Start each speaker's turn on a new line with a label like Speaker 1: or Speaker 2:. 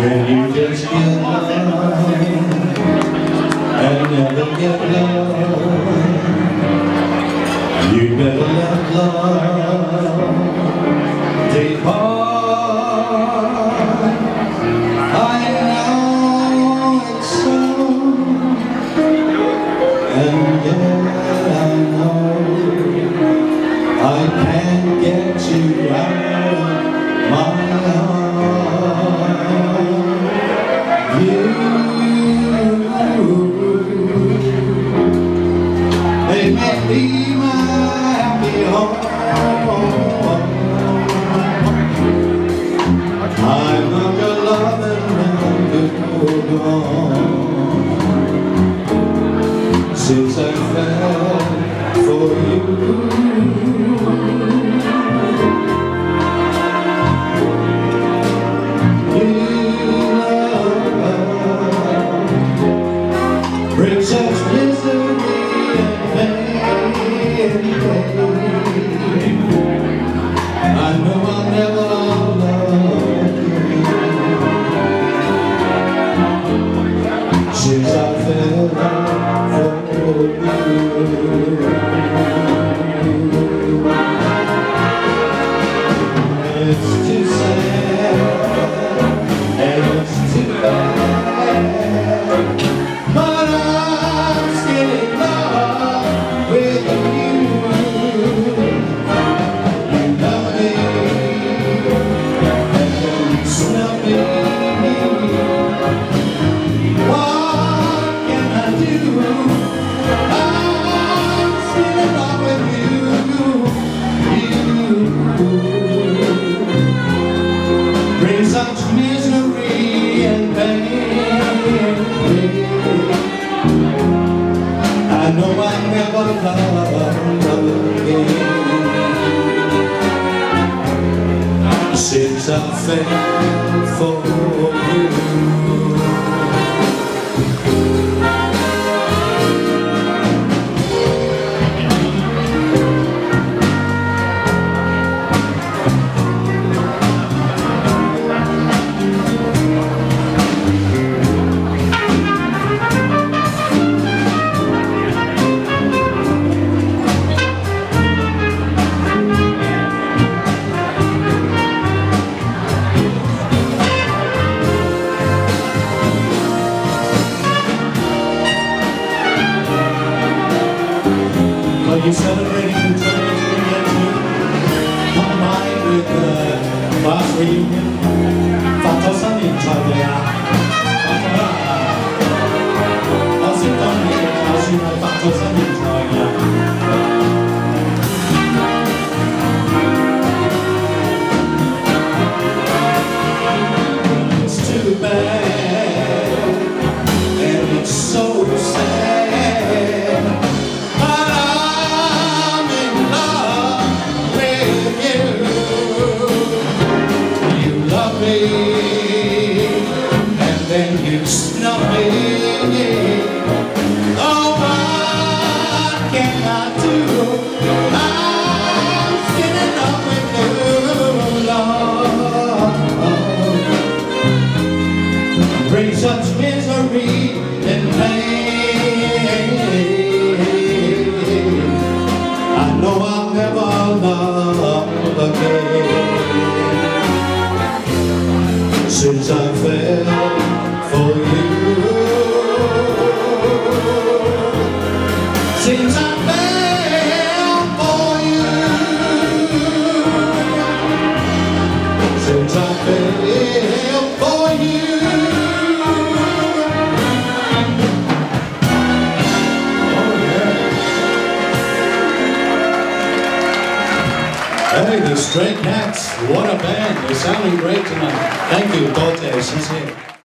Speaker 1: When you just get love and never get love, you never let love depart. I know it's so, and yet Be my happy home. I'm under love and I'm gone I bring such misery and pain. I know I'll never love again since I fell for you. You celebrating the 20th year too? Combined with the reunion? Then you me. Oh, what can I do? Bring such misery and pain. I know I'll never love again since I Since I fell for you. Since I fell for you. Oh yeah. Hey, the Stray Cats, what a band. They're sounding great tonight. Thank you, Botes. He's here.